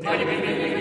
Hadi bilmeyin.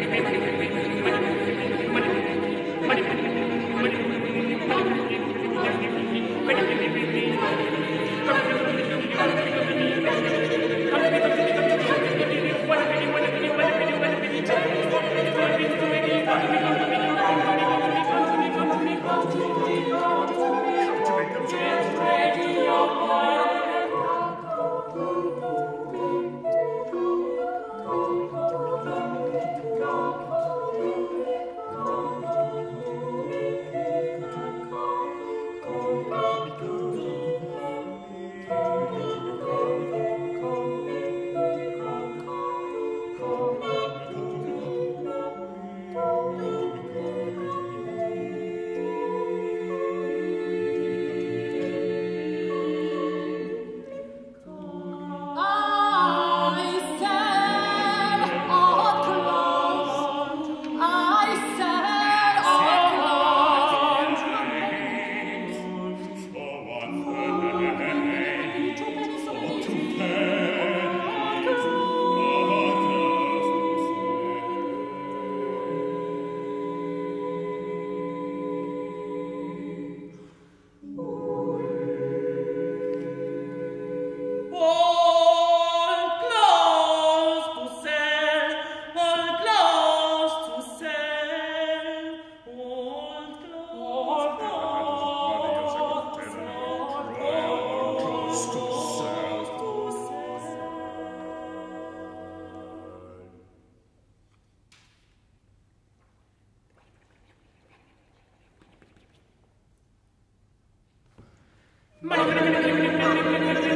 Money